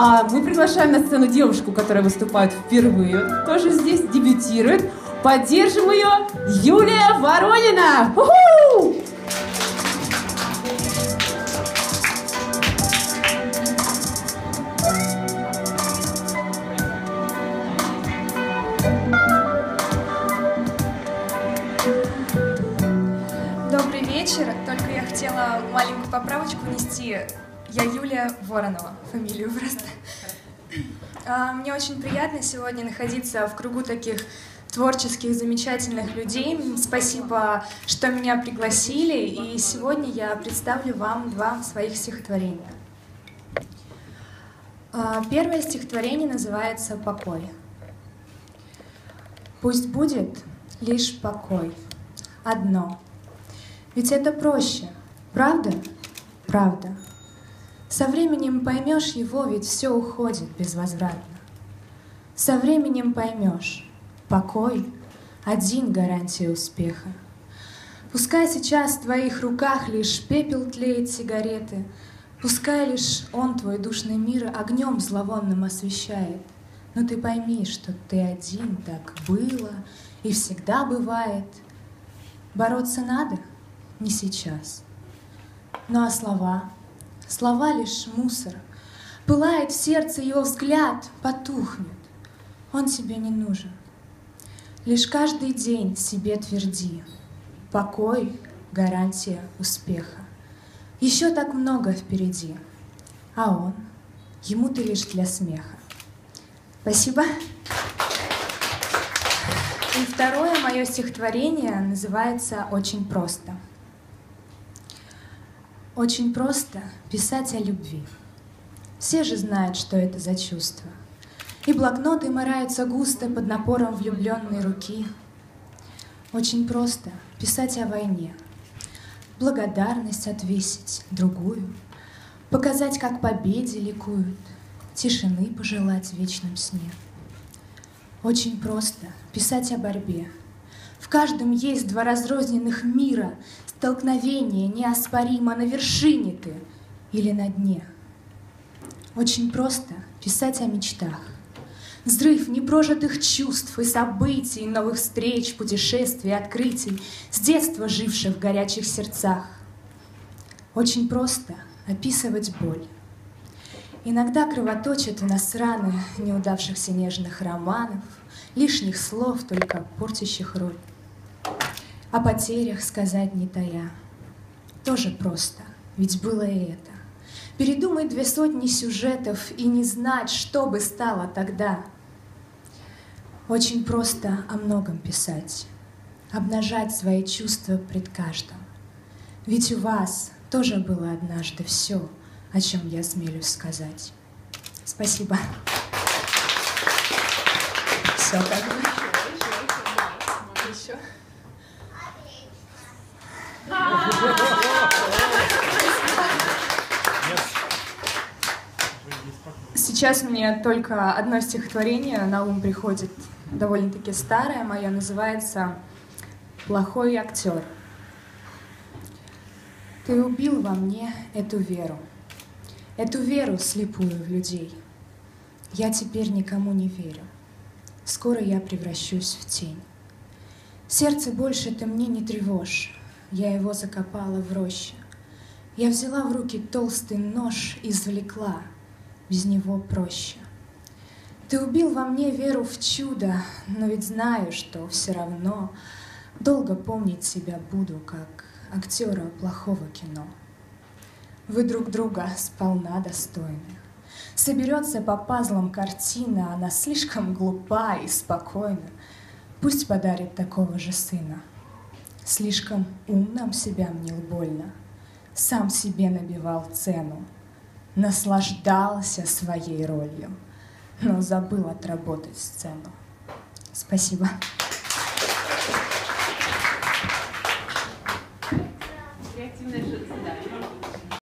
А мы приглашаем на сцену девушку, которая выступает впервые, тоже здесь дебютирует. Поддержим ее Юлия Воронина! У-ху! Добрый вечер. Только я хотела маленькую поправочку внести. Я Юлия Воронова, фамилию просто. А, Мне очень приятно сегодня находиться в кругу таких творческих, замечательных людей. Спасибо, что меня пригласили. И сегодня я представлю вам два своих стихотворения. А, Первое стихотворение называется «Покой». Пусть будет лишь покой, одно. Ведь это проще, правда? Правда. Со временем поймешь его, ведь все уходит безвозвратно. Со временем поймешь, покой — один гарантия успеха. Пускай сейчас в твоих руках лишь пепел тлеет сигареты, Пускай лишь он твой душный мир огнем зловонным освещает, Но ты пойми, что ты один, так было и всегда бывает. Бороться надо? Не сейчас. Ну а слова? Слова лишь мусор. Пылает в сердце его взгляд, потухнет. Он тебе не нужен. Лишь каждый день себе тверди. Покой — гарантия успеха. Еще так много впереди. А он? Ему ты лишь для смеха. Спасибо. И второе мое стихотворение называется «Очень просто». Очень просто писать о любви. Все же знают, что это за чувство. И блокноты мораются густо под напором влюбленной руки. Очень просто писать о войне. Благодарность отвесить другую. Показать, как победе ликуют. Тишины пожелать в вечном сне. Очень просто писать о борьбе. В каждом есть два разрозненных мира. Столкновение неоспоримо на вершине ты или на дне. Очень просто писать о мечтах. Взрыв непрожитых чувств и событий, новых встреч, путешествий, открытий, с детства живших в горячих сердцах. Очень просто описывать боль. Иногда кровоточат у нас раны неудавшихся нежных романов, лишних слов, только портящих роль. О потерях сказать не тая. Тоже просто, ведь было и это. Передумать две сотни сюжетов и не знать, что бы стало тогда. Очень просто о многом писать, обнажать свои чувства пред каждым. Ведь у вас тоже было однажды все, о чем я смелюсь сказать. Спасибо. Все как бы. Еще. Сейчас мне только одно стихотворение на ум приходит, довольно-таки старое мое, называется «Плохой актер». Ты убил во мне эту веру, эту веру слепую в людей. Я теперь никому не верю. Скоро я превращусь в тень. Сердце больше ты мне не тревожь. Я его закопала в роще. Я взяла в руки толстый нож и извлекла. Без него проще. Ты убил во мне веру в чудо, но ведь знаю, что все равно долго помнить себя буду, как актера плохого кино. Вы друг друга сполна достойны. Соберется по пазлам картина, она слишком глупа и спокойна. Пусть подарит такого же сына. Слишком умным себя мнил больно. Сам себе набивал цену. Наслаждался своей ролью, но забыл отработать сцену. Спасибо.